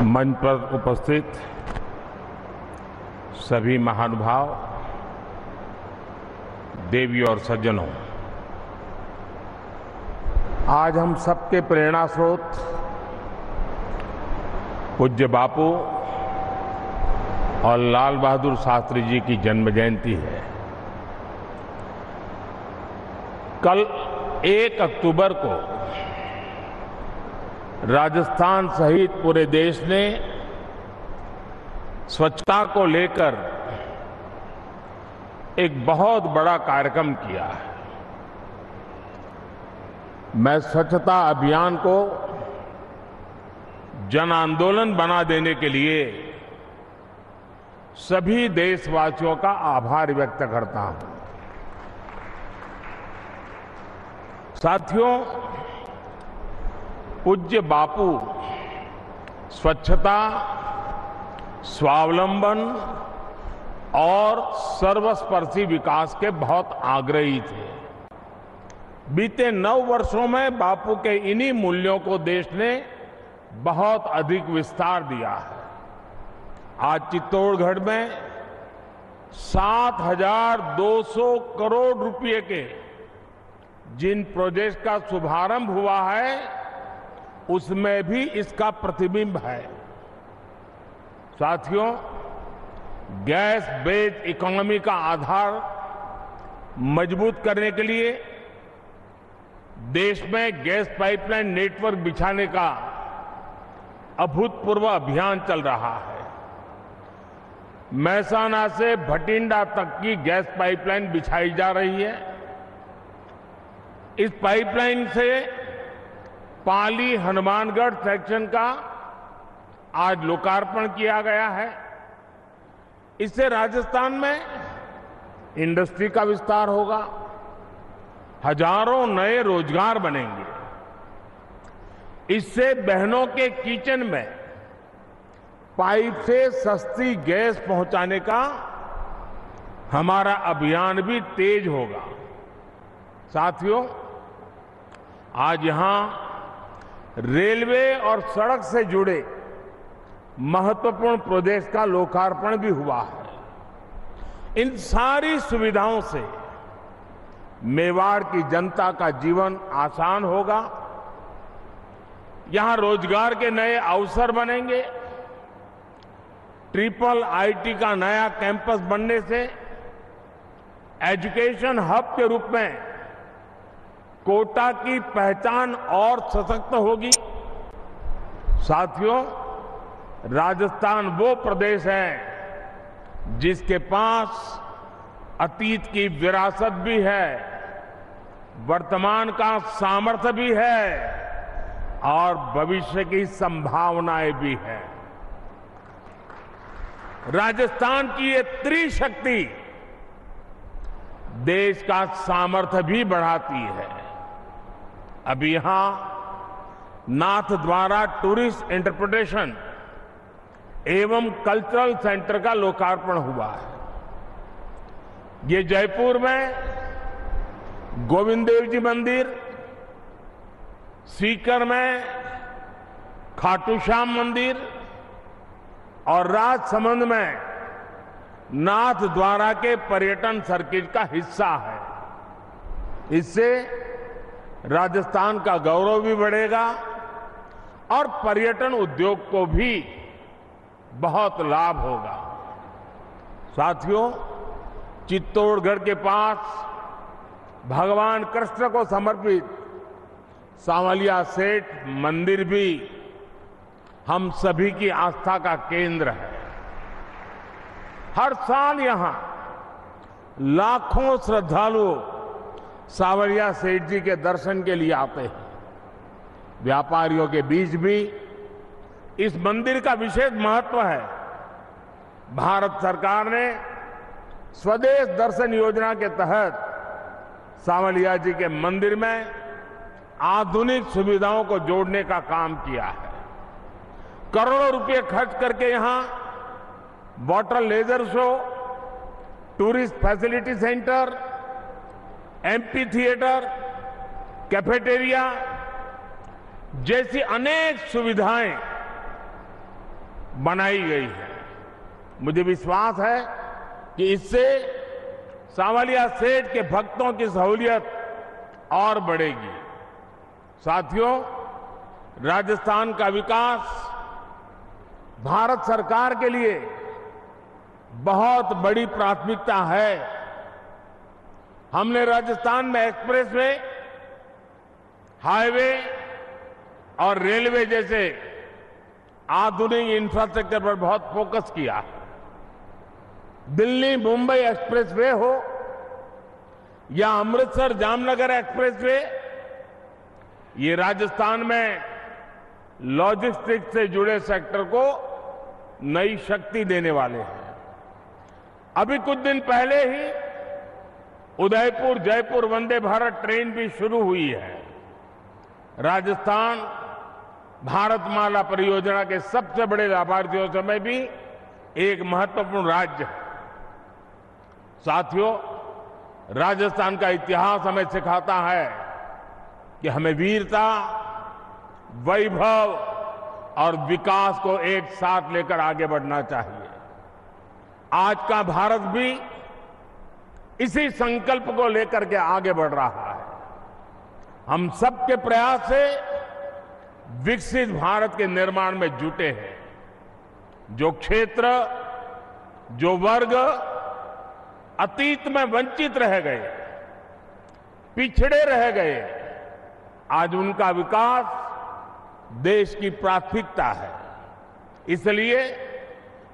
मंच पर उपस्थित सभी महानुभाव, देवी और सज्जनों, आज हम सबके प्रेरणा स्रोत पूज्य बापू और लाल बहादुर शास्त्री जी की जन्म जयंती है। कल एक अक्टूबर को राजस्थान सहित पूरे देश ने स्वच्छता को लेकर एक बहुत बड़ा कार्यक्रम किया है। मैं स्वच्छता अभियान को जन आंदोलन बना देने के लिए सभी देशवासियों का आभार व्यक्त करता हूँ। साथियों पूज्य बापू स्वच्छता स्वावलंबन और सर्वस्पर्शी विकास के बहुत आग्रही थे। बीते नौ वर्षों में बापू के इन्हीं मूल्यों को देश ने बहुत अधिक विस्तार दिया है। आज चित्तौड़गढ़ में 7,200 करोड़ रुपए के जिन प्रोजेक्ट का शुभारंभ हुआ है उसमें भी इसका प्रतिबिंब है। साथियों, गैस बेस्ड इकोनॉमी का आधार मज़बूत करने के लिए देश में गैस पाइपलाइन नेटवर्क बिछाने का अभूतपूर्व अभियान चल रहा है। महसाना से भटिंडा तक की गैस पाइपलाइन बिछाई जा रही है। इस पाइपलाइन से पाली हनुमानगढ़ सेक्शन का आज लोकार्पण किया गया है। इससे राजस्थान में इंडस्ट्री का विस्तार होगा। हज़ारों नए रोज़गार बनेंगे। इससे बहनों के किचन में पाइप से सस्ती गैस पहुँचाने का हमारा अभियान भी तेज होगा। साथियों, आज यहाँ रेलवे और सड़क से जुड़े महत्वपूर्ण प्रोजेक्ट का लोकार्पण भी हुआ है। इन सारी सुविधाओं से मेवाड़ की जनता का जीवन आसान होगा। यहाँ रोज़गार के नए अवसर बनेंगे। ट्रिपल आईटी का नया कैंपस बनने से एजुकेशन हब के रूप में कोटा की पहचान और सशक्त होगी। साथियों, राजस्थान वो प्रदेश है जिसके पास अतीत की विरासत भी है, वर्तमान का सामर्थ्य भी है और भविष्य की संभावनाएँ भी है। राजस्थान की ये त्रिशक्ति देश का सामर्थ्य भी बढ़ाती है। अभी यहाँ नाथ द्वारा टूरिस्ट इंटरप्रिटेशन एवं कल्चरल सेंटर का लोकार्पण हुआ है। ये जयपुर में गोविंद देव जी मंदिर, सीकर में खाटू श्याम मंदिर और राजसमंद में नाथ द्वारा के पर्यटन सर्किट का हिस्सा है। इससे राजस्थान का गौरव भी बढ़ेगा और पर्यटन उद्योग को भी बहुत लाभ होगा। साथियों, चित्तौड़गढ़ के पास भगवान कृष्ण को समर्पित सांवलिया सेठ मंदिर भी हम सभी की आस्था का केंद्र है। हर साल यहाँ लाखों श्रद्धालु सावरिया सेठ जी के दर्शन के लिए आते हैं। व्यापारियों के बीच भी इस मंदिर का विशेष महत्व है। भारत सरकार ने स्वदेश दर्शन योजना के तहत सांवलिया जी के मंदिर में आधुनिक सुविधाओं को जोड़ने का काम किया है। करोड़ों रुपए खर्च करके यहाँ water laser show, tourist facility centre MP theatre cafeteria जैसी अनेक सुविधाएँ बनाई गई है। मुझे विश्वास है कि इससे सांवलिया सेठ के भक्तों की सहूलियत और बढ़ेगी। साथियों, राजस्थान का विकास भारत सरकार के लिए बहुत बड़ी प्राथमिकता है। हमने राजस्थान में एक्सप्रेस वे, हाईवे और रेलवे जैसे आधुनिक इंफ्रास्ट्रक्चर पर बहुत फोकस किया। है दिल्ली मुंबई एक्सप्रेसवे हो या अमृतसर जामनगर एक्सप्रेसवे ये राजस्थान में लॉजिस्टिक्स से जुड़े सेक्टर को नई शक्ति देने वाले हैं। अभी कुछ दिन पहले ही उदयपुर, जयपुर, वंदे भारत ट्रेन भी शुरू हुई है। राजस्थान, भारतमाला परियोजना के सबसे बड़े लाभार्थियों से में भी एक महत्वपूर्ण राज्य है। साथियों, राजस्थान का इतिहास हमें सिखाता है कि हमें वीरता, वैभव और विकास को एक साथ लेकर आगे बढ़ना चाहिए। आज का भारत भी इसी संकल्प को लेकर के आगे बढ़ रहा है। हम सबके प्रयास से विकसित भारत के निर्माण में जुटे हैं। जो क्षेत्र, जो वर्ग अतीत में वंचित रह गए, पिछड़े रह गए, आज उनका विकास देश की प्राथमिकता है। इसलिए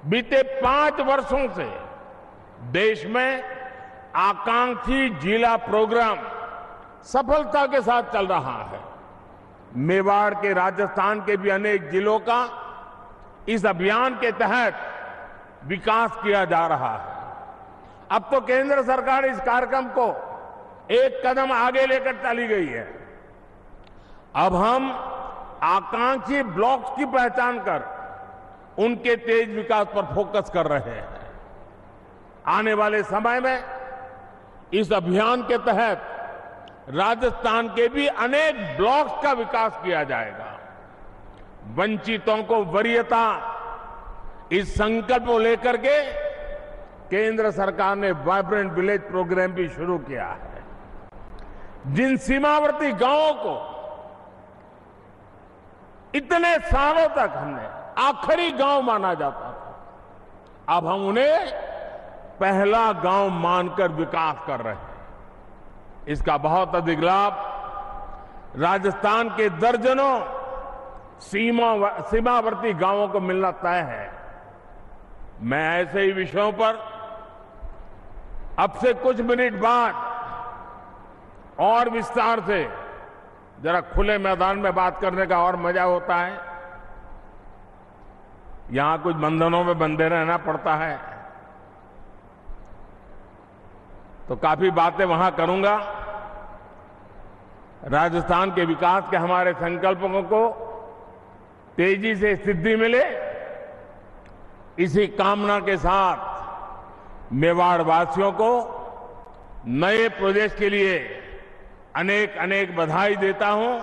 बीते पाँच वर्षों से देश में आकांक्षी जिला प्रोग्राम सफलता के साथ चल रहा है। मेवाड़ के राजस्थान के भी अनेक जिलों का इस अभियान के तहत विकास किया जा रहा है। अब तो केंद्र सरकार इस कार्यक्रम को एक कदम आगे लेकर चली गई है। अब हम आकांक्षी ब्लॉक्स की पहचान कर उनके तेज विकास पर फोकस कर रहे हैं। आने वाले समय में इस अभियान के तहत राजस्थान के भी अनेक ब्लॉक्स का विकास किया जाएगा। वंचितों को वरीयता, इस संकल्प को लेकर के केंद्र सरकार ने वाइब्रेंट विलेज प्रोग्राम भी शुरू किया है। जिन सीमावर्ती गाँवों को इतने सालों तक हमने आखिरी गाँव माना जाता था, अब हम उन्हें पहला गाँव मानकर विकास कर रहे हैं। इसका बहुत अधिक लाभ राजस्थान के दर्जनों सीमा सीमावर्ती गाँवों को मिलना तय है। मैं ऐसे ही विषयों पर अब से कुछ मिनट बाद और विस्तार से जरा खुले मैदान में बात करने का और मज़ा होता है। यहाँ कुछ बंधनों में बंधे रहना पड़ता है। तो काफ़ी बातें वहाँ करूँगा। राजस्थान के विकास के हमारे संकल्पों को तेज़ी से सिद्धि मिले। इसी कामना के साथ मेवाड़ वासियों को नए प्रोजेक्ट के लिए अनेक अनेक बधाई देता हूँ।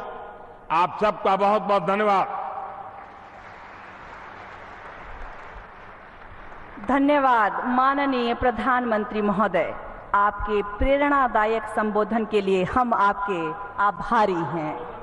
आप सबका बहुत बहुत धन्यवाद। धन्यवाद, माननीय प्रधानमंत्री महोदय। आपके प्रेरणादायक संबोधन के लिए हम आपके आभारी हैं।